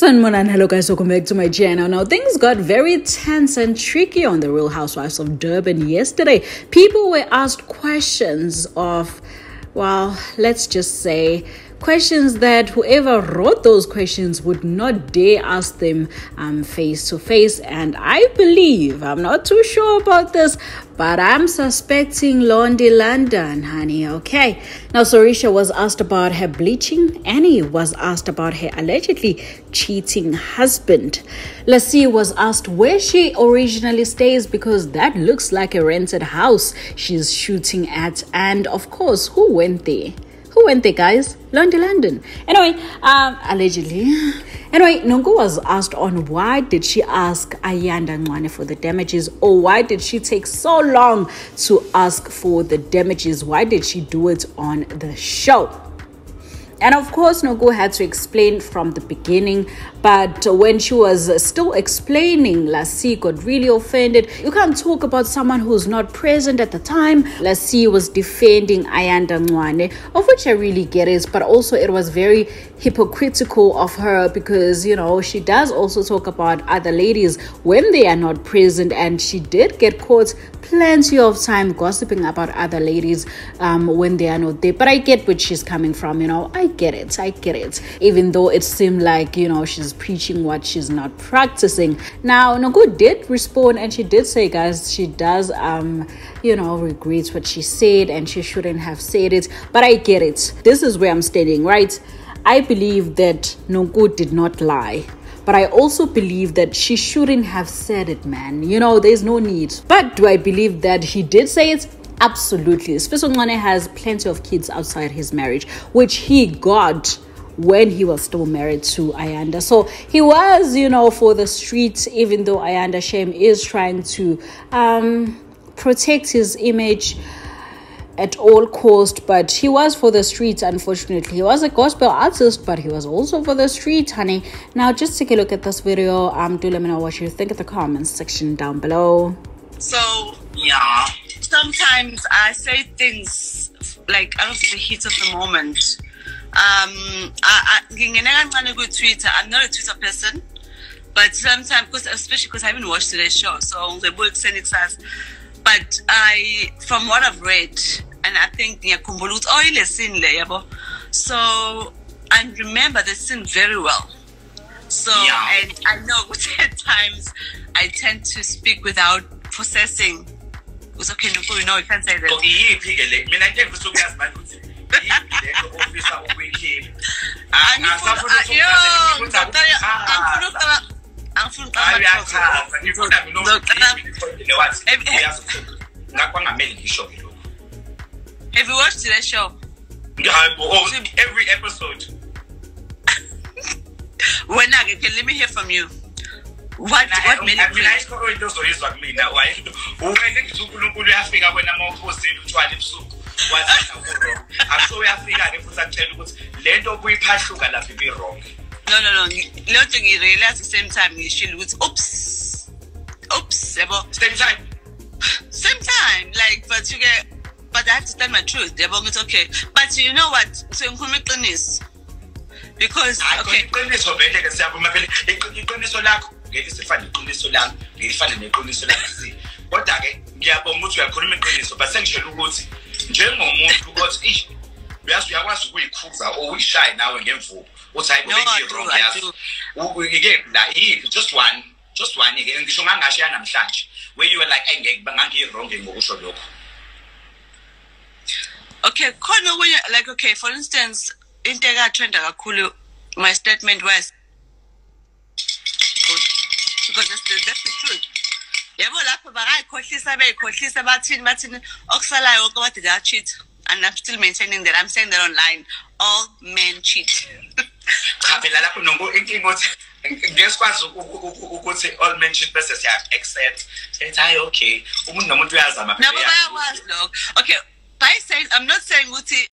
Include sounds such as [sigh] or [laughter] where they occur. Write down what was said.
Sanmonan, hello guys, welcome back to my channel. Now things got very tense and tricky on the Real Housewives of Durban yesterday. People were asked questions of, well, let's just say questions that whoever wrote those questions would not dare ask them um, face to face. And I believe, I'm not too sure about this, but I'm suspecting Londie London, honey. Okay. Now, Sorisha was asked about her bleaching. Annie was asked about her allegedly cheating husband. Lassie was asked where she originally stays because that looks like a rented house she's shooting at. And of course, who went there? Who went there, guys? London, London. Anyway, um, allegedly. Anyway, Nonku was asked on why did she ask Ayanda Ncwane for the damages or why did she take so long to ask for the damages? Why did she do it on the show? And of course, Nonku had to explain from the beginning, but when she was still explaining, Lassie got really offended. You can't talk about someone who's not present at the time. Lassie was defending Ayanda Ncwane, of which I really get it, but also it was very hypocritical of her because, you know, she does also talk about other ladies when they are not present, and she did get caught plenty of time gossiping about other ladies um, when they are not there. But I get where she's coming from, you know, I get it, I get it. Even though it seemed like, you know, she's preaching what she's not practicing. Now, Nonku did respond and she did say, guys, she does, um, you know, regrets what she said and she shouldn't have said it. But I get it. This is where I'm standing, right? I believe that Nonku did not lie. But I also believe that she shouldn't have said it, man. You know, there's no need. But do I believe that he did say it? Absolutely. Sfiso Ncwane has plenty of kids outside his marriage, which he got when he was still married to Ayanda. So he was, you know, for the streets, even though Ayanda Shame is trying to um, protect his image at all cost but he was for the streets unfortunately. He was a gospel artist but he was also for the street honey. Now just take a look at this video. Um do let me know what you think in the comments section down below. So yeah sometimes i say things like out of the heat of the moment. Um i i twitter i'm not a twitter person but sometimes because especially because i haven't watched today's show so the book says but i from what i've read and I think ngiyakhumbula ukuthi oh scene le yabo? So I remember the scene very well. So yeah. and I know [laughs] at times I tend to speak without processing it's okay no you know you can't say that oh iyiphi ke le mina nje ngifisa ukuyazi manje ukuthi iyiphi le ofisa ukuyikhipha angifuna ukuqala angifuna ukuqala ngifuna mina ukuthi wathi uyazi ngakwangameli ngisho Have you watched the show? Every episode. when I can let me hear from you. What what it mina ayikho into ozoyizwa kumina wena ngithi uNkulunkulu uyafika kwena mawuphuzile utshwala ebusuku wathi akuro akusho uyafika ke futhi akutshela ukuthi lento obuyiphahluka lapha ibi wrong no no no leyo nto ngirealize same time ngishilo ukuthi oops oops yabo same time same time like but you get but I have to tell my truth. It's okay. But you know what? So ngikhuluma iqiniso. Because okay. Iqiniso vele ke phela iqiniso lakho ngeke sifane iqiniso lami, ngifane neqiniso lami. Kodwa ke ngiyabonga ukuthi uyakhuluma iqiniso, but sengishela ukuthi njengomuntu ukuthi ish uyazi uyakwazi ukuyikhuza or uyishaye nawe ngemvubu. Uthi hayi kube wrong yazi. Ike la yiphi just one just one ke ngisho ngangasho yanamhlanje where you were like engeke bangangiyi wrong ngokusho lokho. okay khona okunye like okay for instance into ekatrenda kakhulu my statement was that's the, that's the truth yabo lapho bakayikhohlisa beyikhohlisa bathini bathini okusalayo wonke bade they cheat and i'm still maintaining that. I'm saying that online. All men cheat. [laughs] Cha phela lapho nongo inkinga othi ngeke sikwazi ukuthi all men cheat bese siya accept. Ethi hayi okay. Umuntu nomuntu uyazama phela nabo bayakwazi lokho. Okay by saying i'm not saying ukuthi